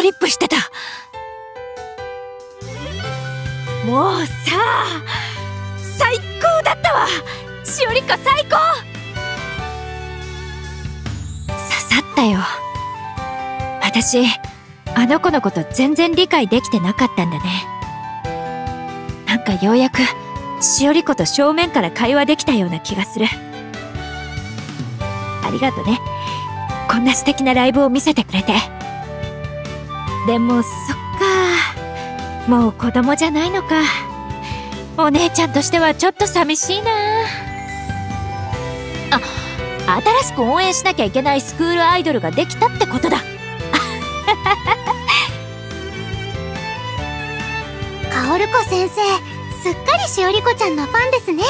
トリップしてた。もうさあ最高だったわ。しおりか最高。刺さったよ。私あの子のこと全然理解できてなかったんだね。なんかようやくしおり子と正面から会話できたような気がする。ありがとね。こんな素敵なライブを見せてくれて。でもそっか。もう子供じゃないのか。お姉ちゃんとしてはちょっと寂しいな。あ新しく応援しなきゃいけないスクールアイドルができたってことだ。カオル子先生すっかりしおりこちゃんのファンですね。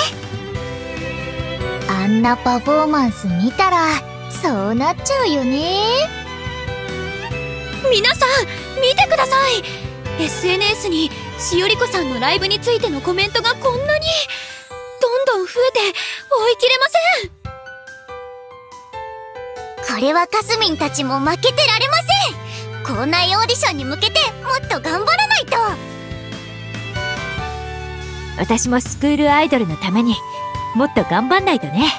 あんなパフォーマンス見たらそうなっちゃうよね。皆さん見てください。SNS にしおりこさんのライブについてのコメントがこんなにどんどん増えて追い切れまこれはかすみんたちも負けてられません。校内オーディションに向けてもっと頑張らないと。私もスクールアイドルのためにもっと頑張んないとね。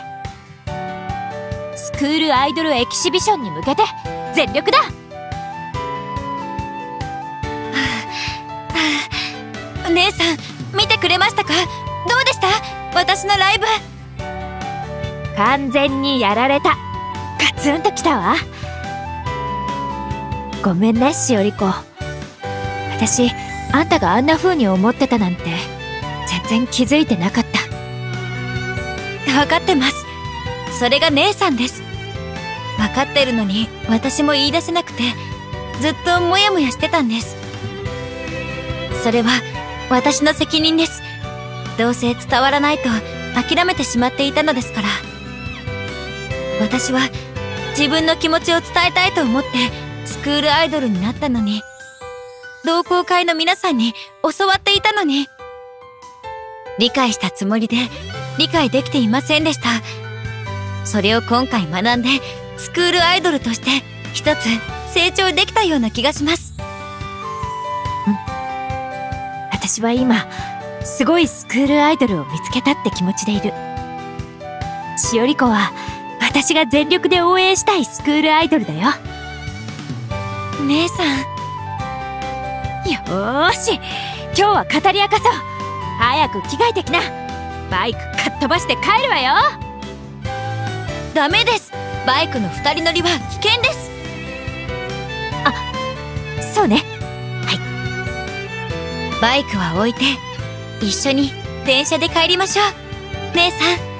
スクールアイドルエキシビションに向けて全力だ姉さん見てくれましたか？どうでした？私のライブ。完全にやられた。ガツンときたわ。ごめんねしおり子私あんたがあんな風に思ってたなんて全然気づいてなかった。分かってます。それが姉さんです。分かってるのに私も言い出せなくてずっとモヤモヤしてたんです。それは私の責任です。どうせ伝わらないと諦めてしまっていたのですから。私は自分の気持ちを伝えたいと思ってスクールアイドルになったのに同好会の皆さんに教わっていたのに理解したつもりで理解できていませんでした。それを今回学んでスクールアイドルとして一つ成長できたような気がします。私は今すごいスクールアイドルを見つけたって気持ちでいる。しおり子は私が全力で応援したいスクールアイドルだよ。姉さん。よーし。今日は語り明かそう。早く着替えてきな。バイクかっ飛ばして帰るわよ。ダメです。バイクの二人乗りは危険です。あそうね。バイクは置いて一緒に電車で帰りましょう。姉さん。